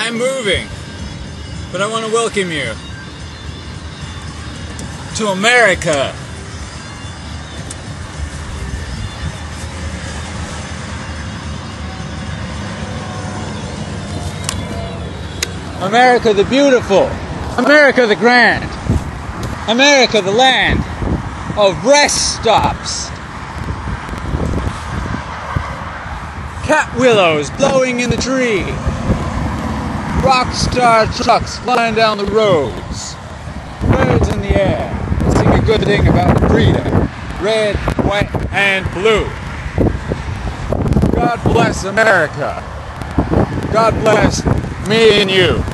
I'm moving, but I want to welcome you to America. America the beautiful, America the grand, America the land of rest stops. Cat willows blowing in the tree. Rock star trucks flying down the roads. Birds in the air. Sing a good thing about freedom. Red, white, and blue. God bless America. God bless me and you.